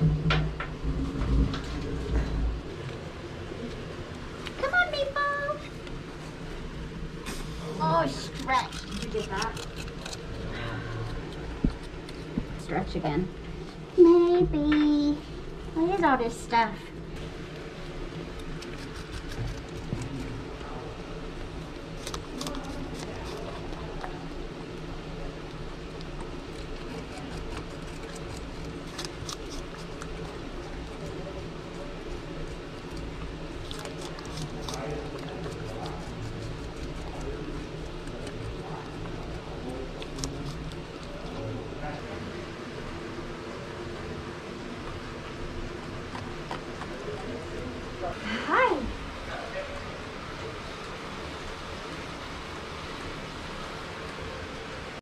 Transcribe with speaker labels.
Speaker 1: Come on, Maple. Oh, stretch.
Speaker 2: Did you get that?
Speaker 1: Stretch again. Maybe. What is all this stuff? Hi.